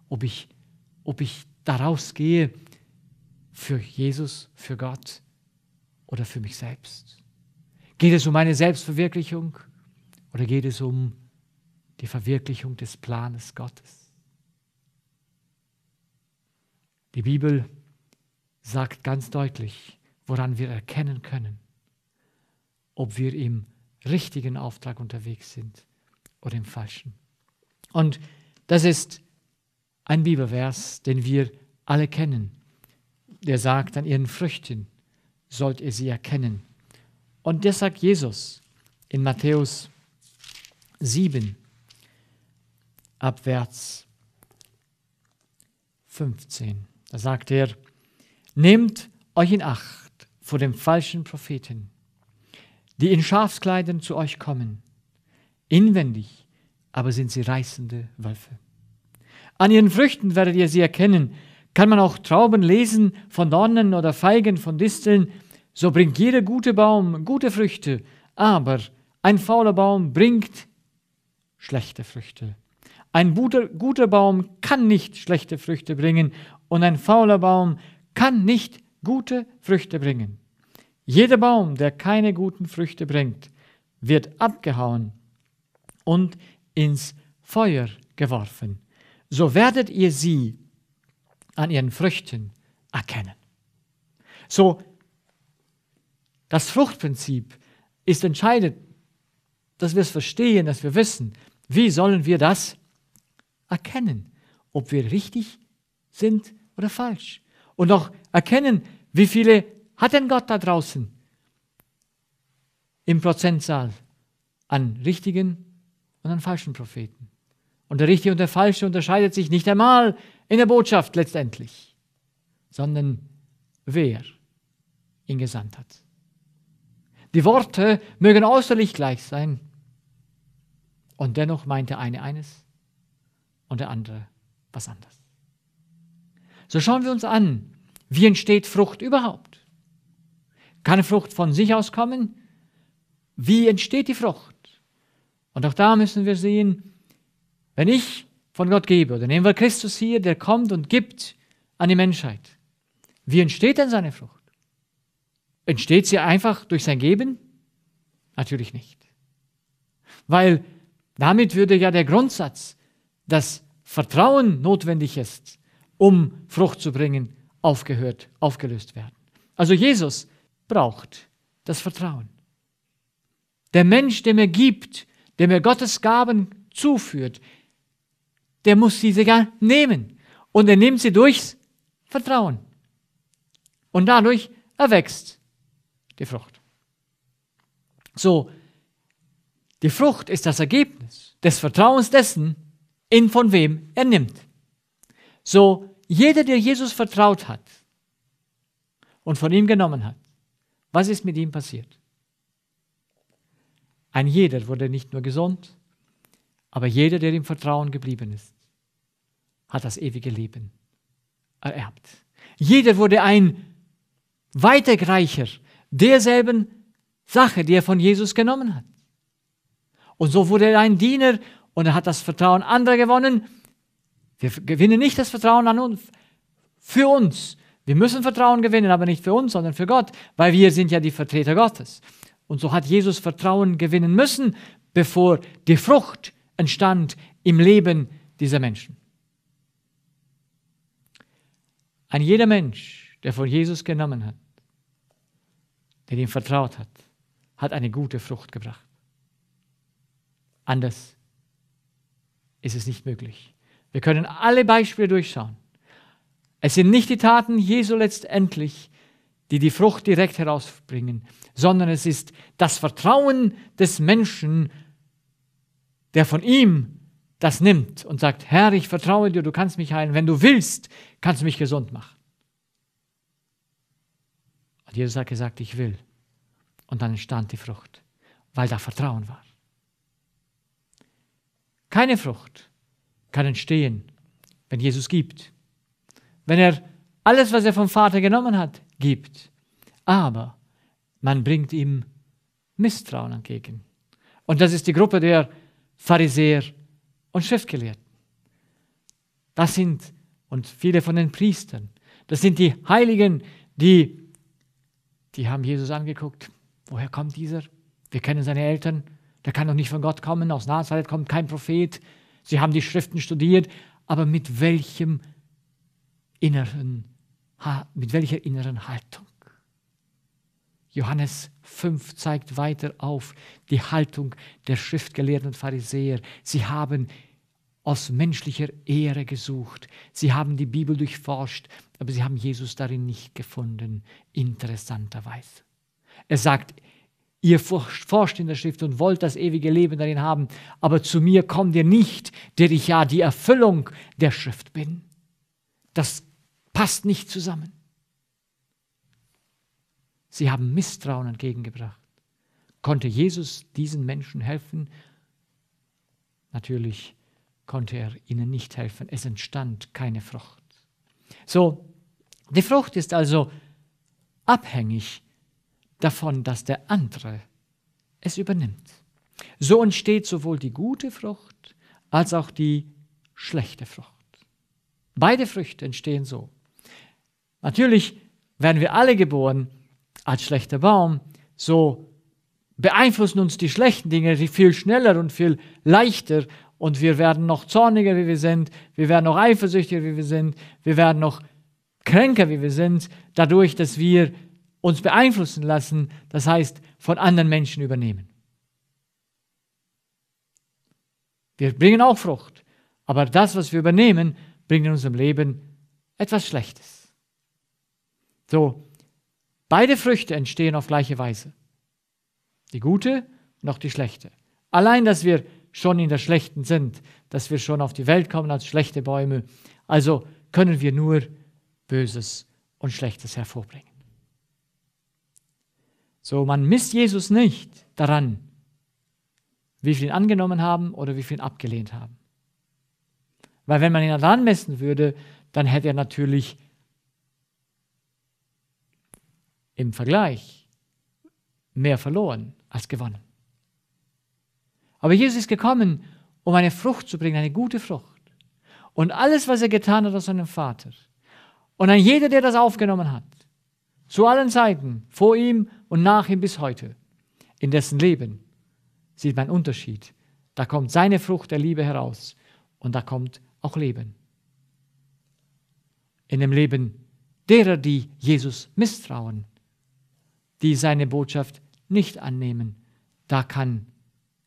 Ob ich, ob ich daraus gehe für Jesus, für Gott oder für mich selbst? Geht es um meine Selbstverwirklichung oder geht es um die Verwirklichung des Planes Gottes? Die Bibel sagt ganz deutlich, woran wir erkennen können, ob wir im richtigen Auftrag unterwegs sind oder im falschen. Und das ist ein Bibelvers, den wir alle kennen. Der sagt, an ihren Früchten sollt ihr sie erkennen. Und das sagt Jesus in Matthäus 7, Abwärts 15. Da sagt er, nehmt euch in Acht vor dem falschen Propheten, die in Schafskleidern zu euch kommen, inwendig aber sind sie reißende Wölfe. An ihren Früchten werdet ihr sie erkennen. Kann man auch Trauben lesen von Dornen oder Feigen von Disteln, so bringt jeder gute Baum gute Früchte, aber ein fauler Baum bringt schlechte Früchte. Ein guter, guter Baum kann nicht schlechte Früchte bringen und ein fauler Baum kann nicht gute Früchte bringen. Jeder Baum, der keine guten Früchte bringt, wird abgehauen und ins Feuer geworfen. So werdet ihr sie an ihren Früchten erkennen. So, das Fruchtprinzip ist entscheidend, dass wir es verstehen, dass wir wissen, wie sollen wir das erkennen, ob wir richtig sind oder falsch. Und auch erkennen, wie viele hat denn Gott da draußen im Prozentzahl an richtigen und an falschen Propheten. Und der Richtige und der Falsche unterscheidet sich nicht einmal in der Botschaft letztendlich, sondern wer ihn gesandt hat. Die Worte mögen äußerlich gleich sein, und dennoch meint der eine eines und der andere was anderes. So schauen wir uns an, wie entsteht Frucht überhaupt? Kann Frucht von sich aus kommen? Wie entsteht die Frucht? Und auch da müssen wir sehen, wenn ich von Gott gebe, oder nehmen wir Christus hier, der kommt und gibt an die Menschheit. Wie entsteht denn seine Frucht? Entsteht sie einfach durch sein Geben? Natürlich nicht. Weil damit würde ja der Grundsatz, dass Vertrauen notwendig ist, um Frucht zu bringen, aufgehört, aufgelöst werden. Also Jesus braucht das Vertrauen. Der Mensch, dem er gibt, der mir Gottes Gaben zuführt, der muss diese ja nehmen. Und er nimmt sie durchs Vertrauen. Und dadurch erwächst die Frucht. So, die Frucht ist das Ergebnis des Vertrauens dessen, in von wem er nimmt. So, jeder, der Jesus vertraut hat, und von ihm genommen hat, was ist mit ihm passiert? Ein jeder wurde nicht nur gesund, aber jeder, der im Vertrauen geblieben ist, hat das ewige Leben ererbt. Jeder wurde ein Weitergreicher derselben Sache, die er von Jesus genommen hat. Und so wurde er ein Diener und er hat das Vertrauen anderer gewonnen. Wir gewinnen nicht das Vertrauen an uns, für uns. Wir müssen Vertrauen gewinnen, aber nicht für uns, sondern für Gott, weil wir sind ja die Vertreter Gottes. Und so hat Jesus Vertrauen gewinnen müssen, bevor die Frucht entstand im Leben dieser Menschen. Ein jeder Mensch, der von Jesus genommen hat, der ihm vertraut hat, hat eine gute Frucht gebracht. Anders ist es nicht möglich. Wir können alle Beispiele durchschauen. Es sind nicht die Taten Jesu letztendlich, die die Frucht direkt herausbringen, sondern es ist das Vertrauen des Menschen, der von ihm das nimmt und sagt, Herr, ich vertraue dir, du kannst mich heilen. Wenn du willst, kannst du mich gesund machen. Und Jesus hat gesagt, ich will. Und dann entstand die Frucht, weil da Vertrauen war. Keine Frucht kann entstehen, wenn Jesus gibt. Wenn er alles, was er vom Vater genommen hat, gibt. Aber man bringt ihm Misstrauen entgegen. Und das ist die Gruppe der Pharisäer und Schriftgelehrten. Das sind, und viele von den Priestern, das sind die Heiligen, die, die haben Jesus angeguckt. Woher kommt dieser? Wir kennen seine Eltern. Der kann doch nicht von Gott kommen. Aus Nazareth kommt kein Prophet. Sie haben die Schriften studiert. Aber mit welchem inneren, mit welcher inneren Haltung? Johannes 5 zeigt weiter auf die Haltung der schriftgelehrten Pharisäer. Sie haben aus menschlicher Ehre gesucht. Sie haben die Bibel durchforscht, aber sie haben Jesus darin nicht gefunden, interessanterweise. Er sagt, ihr forscht in der Schrift und wollt das ewige Leben darin haben, aber zu mir kommt ihr nicht, der ich ja die Erfüllung der Schrift bin. Das passt nicht zusammen. Sie haben Misstrauen entgegengebracht. Konnte Jesus diesen Menschen helfen? Natürlich konnte er ihnen nicht helfen. Es entstand keine Frucht. So, die Frucht ist also abhängig davon, dass der andere es übernimmt. So entsteht sowohl die gute Frucht als auch die schlechte Frucht. Beide Früchte entstehen so. Natürlich werden wir alle geboren als schlechter Baum, so beeinflussen uns die schlechten Dinge viel schneller und viel leichter und wir werden noch zorniger, wie wir sind, wir werden noch eifersüchtiger, wie wir sind, wir werden noch kränker, wie wir sind, dadurch, dass wir uns beeinflussen lassen, das heißt von anderen Menschen übernehmen. Wir bringen auch Frucht, aber das, was wir übernehmen, bringt in unserem Leben etwas Schlechtes. So, Beide Früchte entstehen auf gleiche Weise. Die gute und auch die schlechte. Allein, dass wir schon in der schlechten sind, dass wir schon auf die Welt kommen als schlechte Bäume, also können wir nur Böses und Schlechtes hervorbringen. So, man misst Jesus nicht daran, wie viel ihn angenommen haben oder wie viel ihn abgelehnt haben. Weil wenn man ihn daran messen würde, dann hätte er natürlich im Vergleich mehr verloren als gewonnen. Aber Jesus ist gekommen, um eine Frucht zu bringen, eine gute Frucht. Und alles, was er getan hat aus seinem Vater. Und an jeder, der das aufgenommen hat, zu allen Zeiten, vor ihm und nach ihm bis heute, in dessen Leben sieht man einen Unterschied. Da kommt seine Frucht der Liebe heraus und da kommt auch Leben. In dem Leben derer, die Jesus misstrauen, die seine Botschaft nicht annehmen, da kann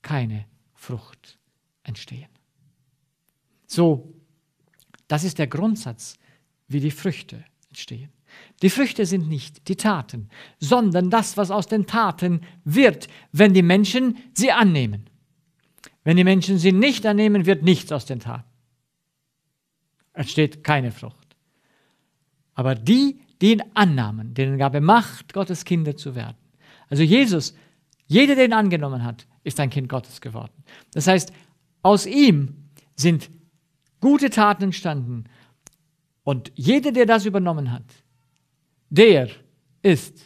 keine Frucht entstehen. So, das ist der Grundsatz, wie die Früchte entstehen. Die Früchte sind nicht die Taten, sondern das, was aus den Taten wird, wenn die Menschen sie annehmen. Wenn die Menschen sie nicht annehmen, wird nichts aus den Taten. Entsteht keine Frucht. Aber die, die ihn annahmen, denen gab er Macht, Gottes Kinder zu werden. Also Jesus, jeder, der ihn angenommen hat, ist ein Kind Gottes geworden. Das heißt, aus ihm sind gute Taten entstanden. Und jeder, der das übernommen hat, der ist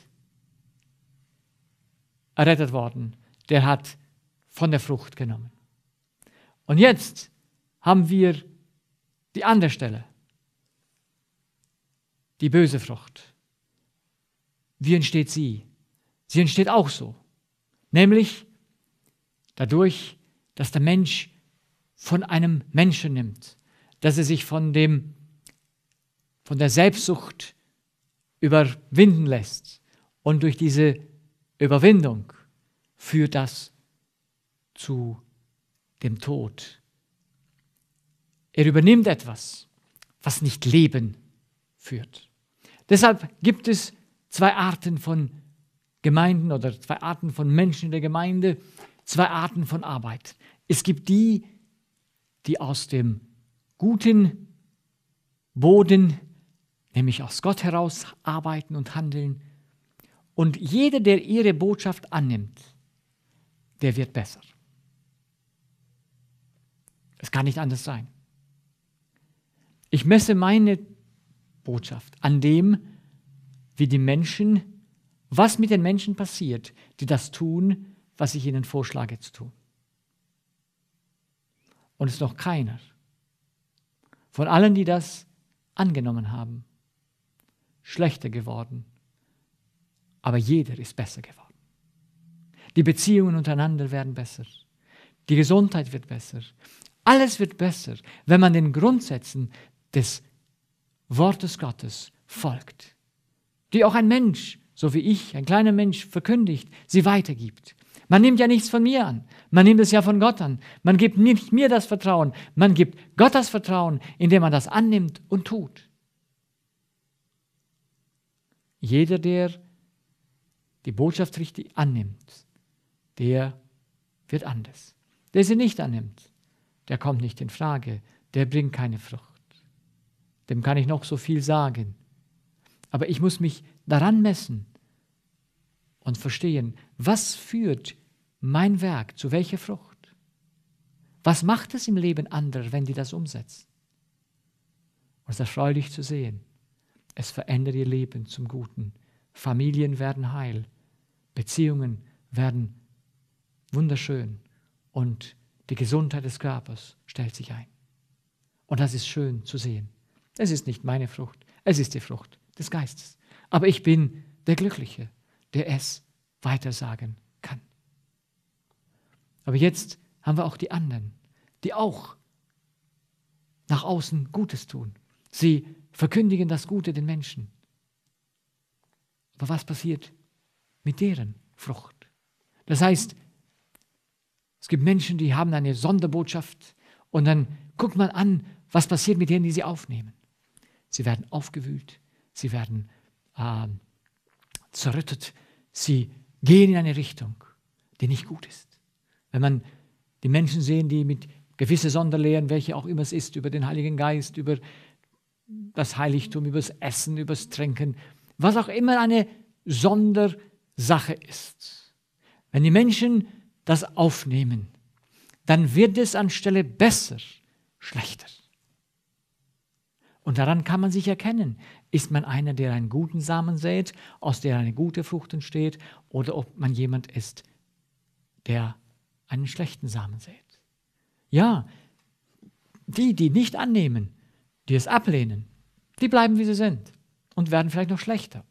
errettet worden. Der hat von der Frucht genommen. Und jetzt haben wir die andere Stelle, die böse Frucht. Wie entsteht sie? Sie entsteht auch so, nämlich dadurch, dass der Mensch von einem Menschen nimmt, dass er sich von dem von der Selbstsucht überwinden lässt und durch diese Überwindung führt das zu dem Tod. Er übernimmt etwas, was nicht Leben führt. Deshalb gibt es zwei Arten von Gemeinden oder zwei Arten von Menschen in der Gemeinde, zwei Arten von Arbeit. Es gibt die, die aus dem guten Boden, nämlich aus Gott heraus arbeiten und handeln. Und jeder, der ihre Botschaft annimmt, der wird besser. Es kann nicht anders sein. Ich messe meine Botschaft an dem, wie die Menschen, was mit den Menschen passiert, die das tun, was ich ihnen vorschlage zu tun. Und es ist noch keiner von allen, die das angenommen haben, schlechter geworden. Aber jeder ist besser geworden. Die Beziehungen untereinander werden besser. Die Gesundheit wird besser. Alles wird besser, wenn man den Grundsätzen des Wortes Gottes folgt, die auch ein Mensch, so wie ich, ein kleiner Mensch, verkündigt, sie weitergibt. Man nimmt ja nichts von mir an, man nimmt es ja von Gott an. Man gibt nicht mir das Vertrauen, man gibt Gott das Vertrauen, indem man das annimmt und tut. Jeder, der die Botschaft richtig annimmt, der wird anders. Der sie nicht annimmt, der kommt nicht in Frage, der bringt keine Frucht. Dem kann ich noch so viel sagen. Aber ich muss mich daran messen und verstehen, was führt mein Werk zu welcher Frucht? Was macht es im Leben anderer, wenn die das umsetzen? Und es ist erfreulich zu sehen. Es verändert ihr Leben zum Guten. Familien werden heil. Beziehungen werden wunderschön. Und die Gesundheit des Körpers stellt sich ein. Und das ist schön zu sehen. Es ist nicht meine Frucht, es ist die Frucht des Geistes. Aber ich bin der Glückliche, der es weitersagen kann. Aber jetzt haben wir auch die anderen, die auch nach außen Gutes tun. Sie verkündigen das Gute den Menschen. Aber was passiert mit deren Frucht? Das heißt, es gibt Menschen, die haben eine Sonderbotschaft und dann guckt man an, was passiert mit denen, die sie aufnehmen. Sie werden aufgewühlt, sie werden äh, zerrüttet, sie gehen in eine Richtung, die nicht gut ist. Wenn man die Menschen sehen, die mit gewisse Sonderlehren, welche auch immer es ist, über den Heiligen Geist, über das Heiligtum, über das Essen, über das Trinken, was auch immer eine Sondersache ist. Wenn die Menschen das aufnehmen, dann wird es anstelle besser schlechter. Und daran kann man sich erkennen, ist man einer, der einen guten Samen sät, aus der eine gute Frucht entsteht, oder ob man jemand ist, der einen schlechten Samen sät. Ja, die, die nicht annehmen, die es ablehnen, die bleiben, wie sie sind und werden vielleicht noch schlechter.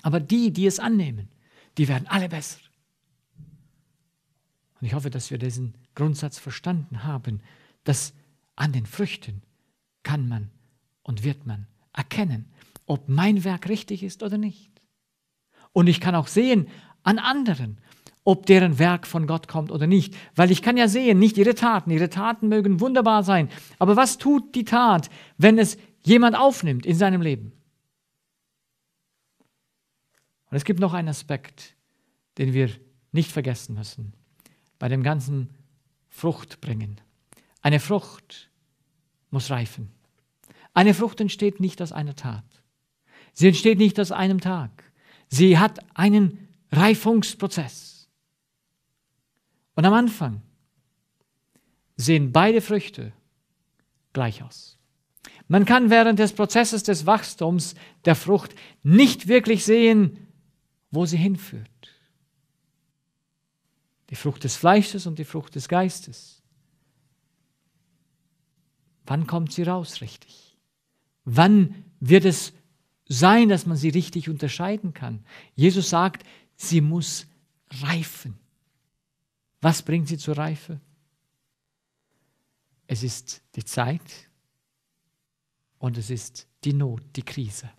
Aber die, die es annehmen, die werden alle besser. Und ich hoffe, dass wir diesen Grundsatz verstanden haben, dass an den Früchten kann man und wird man erkennen, ob mein Werk richtig ist oder nicht. Und ich kann auch sehen an anderen, ob deren Werk von Gott kommt oder nicht. Weil ich kann ja sehen, nicht ihre Taten, ihre Taten mögen wunderbar sein, aber was tut die Tat, wenn es jemand aufnimmt in seinem Leben? Und es gibt noch einen Aspekt, den wir nicht vergessen müssen bei dem ganzen Fruchtbringen. Eine Frucht muss reifen. Eine Frucht entsteht nicht aus einer Tat. Sie entsteht nicht aus einem Tag. Sie hat einen Reifungsprozess. Und am Anfang sehen beide Früchte gleich aus. Man kann während des Prozesses des Wachstums der Frucht nicht wirklich sehen, wo sie hinführt. Die Frucht des Fleisches und die Frucht des Geistes. Wann kommt sie raus richtig? Wann wird es sein, dass man sie richtig unterscheiden kann? Jesus sagt, sie muss reifen. Was bringt sie zur Reife? Es ist die Zeit und es ist die Not, die Krise.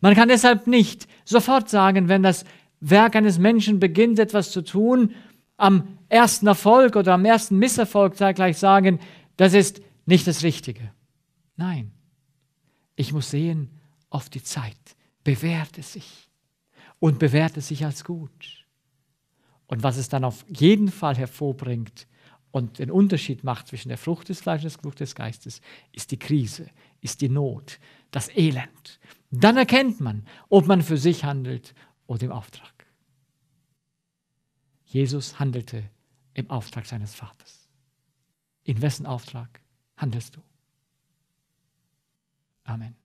Man kann deshalb nicht sofort sagen, wenn das Werk eines Menschen beginnt, etwas zu tun, am ersten Erfolg oder am ersten Misserfolg gleich sagen, das ist nicht das Richtige. Nein, ich muss sehen auf die Zeit. Bewährt es sich und bewährt es sich als gut. Und was es dann auf jeden Fall hervorbringt und den Unterschied macht zwischen der Frucht des Fleisches und der Frucht des Geistes, ist die Krise, ist die Not, das Elend. Dann erkennt man, ob man für sich handelt oder im Auftrag. Jesus handelte im Auftrag seines Vaters. In wessen Auftrag handelst du? Amen.